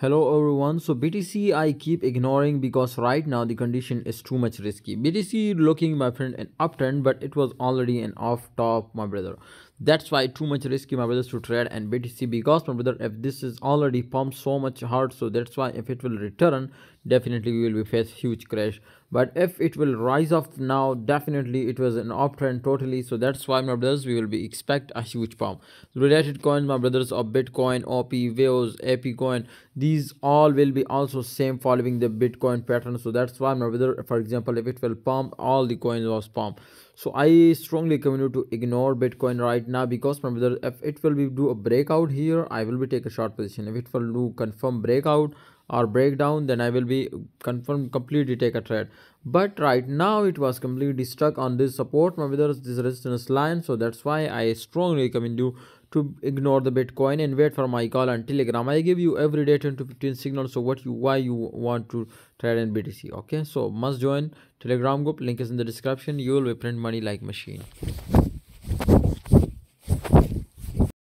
Hello everyone. So BTC I keep ignoring because right now the condition is too much risky. BTC looking my friend an uptrend but it was already an off top my brother. That's why too much risky my brothers to trade and BTC because my brother if this is already pumped so much hard so that's why if it will return definitely we will be face huge crash. But if it will rise up now definitely it was an uptrend totally. So that's why my brothers we will be expect a huge pump. Related coins my brothers of bitcoin op ap coin these all will be also same following the bitcoin pattern. So that's why my brother for example if it will pump all the coins was pump so i strongly recommend you to ignore bitcoin right now because my brother if it will be do a breakout here i will be take a short position. If it will do confirm breakout or breakdown then i will be confirm completely take a trade. But right now it was completely stuck on this support my brothers this resistance line. So that's why i strongly recommend you to ignore the bitcoin and wait for my call on telegram. I give you every day 10 to 15 signals so what you why you want to trade in btc okay? So must join telegram group link is in the description. You will be print money like machine